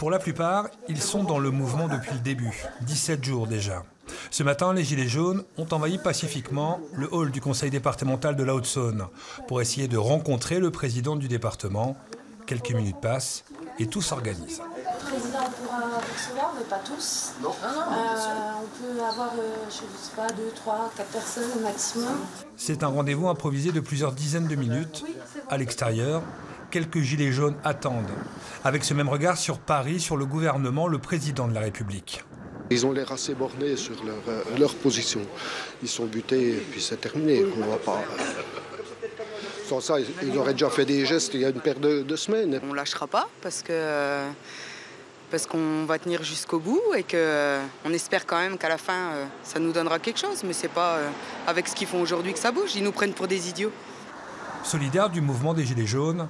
Pour la plupart, ils sont dans le mouvement depuis le début, 17 jours déjà. Ce matin, les Gilets jaunes ont envahi pacifiquement le hall du conseil départemental de la Haute-Saône pour essayer de rencontrer le président du département. Quelques minutes passent et tout s'organise. Le président pourra recevoir, mais pas tous. Non. Euh, on peut avoir, euh, je ne sais pas, deux, trois, quatre personnes au maximum. C'est un rendez-vous improvisé de plusieurs dizaines de minutes. À l'extérieur, quelques gilets jaunes attendent, avec ce même regard sur Paris, sur le gouvernement, le président de la République. Ils ont l'air assez bornés sur leur, euh, leur position. Ils sont butés et puis c'est terminé. On va pas. Sans ça, ils auraient déjà fait des gestes il y a une paire de, de semaines. On lâchera pas parce que parce qu'on va tenir jusqu'au bout et que on espère quand même qu'à la fin euh, ça nous donnera quelque chose. Mais c'est pas euh, avec ce qu'ils font aujourd'hui que ça bouge. Ils nous prennent pour des idiots. Solidaires du mouvement des Gilets jaunes,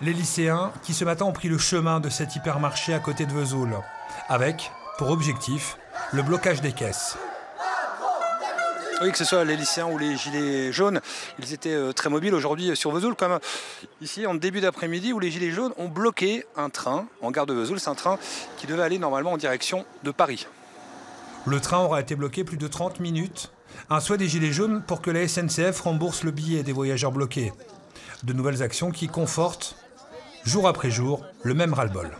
les lycéens qui ce matin ont pris le chemin de cet hypermarché à côté de Vesoul, avec, pour objectif, le blocage des caisses. Oui, que ce soit les lycéens ou les gilets jaunes, ils étaient euh, très mobiles aujourd'hui sur Vesoul, comme ici en début d'après-midi où les gilets jaunes ont bloqué un train en gare de Vesoul. C'est un train qui devait aller normalement en direction de Paris. Le train aura été bloqué plus de 30 minutes. Un souhait des Gilets jaunes pour que la SNCF rembourse le billet des voyageurs bloqués. De nouvelles actions qui confortent, jour après jour, le même ras-le-bol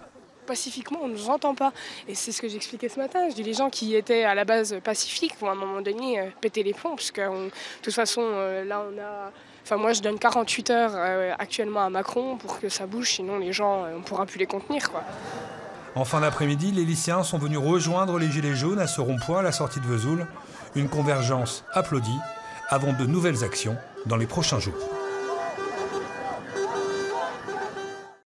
pacifiquement, on ne nous entend pas. Et c'est ce que j'expliquais ce matin. Je dis les gens qui étaient à la base pacifiques vont à un moment donné euh, péter les plombs, parce que on- de toute façon, euh, là, on a. Enfin, moi, je donne 48 heures euh, actuellement à Macron pour que ça bouge, sinon les gens, on ne pourra plus les contenir, quoi. En fin d'après-midi, les lycéens sont venus rejoindre les Gilets jaunes à ce rond-point à la sortie de Vesoul. Une convergence applaudie avant de nouvelles actions dans les prochains jours.